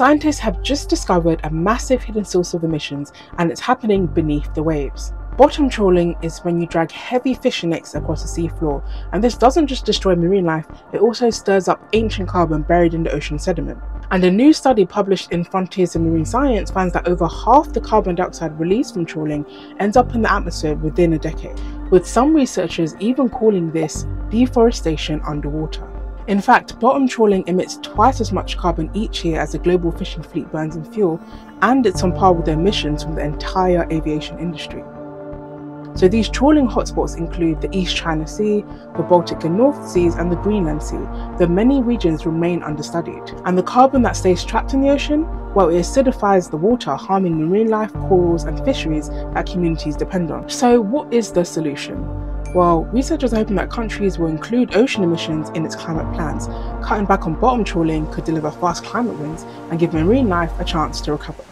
Scientists have just discovered a massive hidden source of emissions and it's happening beneath the waves. Bottom trawling is when you drag heavy fishing nets across the seafloor, and this doesn't just destroy marine life, it also stirs up ancient carbon buried in the ocean sediment. And a new study published in Frontiers in Marine Science finds that over half the carbon dioxide released from trawling ends up in the atmosphere within a decade, with some researchers even calling this deforestation underwater. In fact, bottom trawling emits twice as much carbon each year as the global fishing fleet burns in fuel, and it's on par with the emissions from the entire aviation industry. So these trawling hotspots include the East China Sea, the Baltic and North Seas and the Greenland Sea, though many regions remain understudied. And the carbon that stays trapped in the ocean, well it acidifies the water harming marine life, corals and fisheries that communities depend on. So what is the solution? Well, researchers are hoping that countries will include ocean emissions in its climate plans. Cutting back on bottom trawling could deliver fast climate wins and give marine life a chance to recover.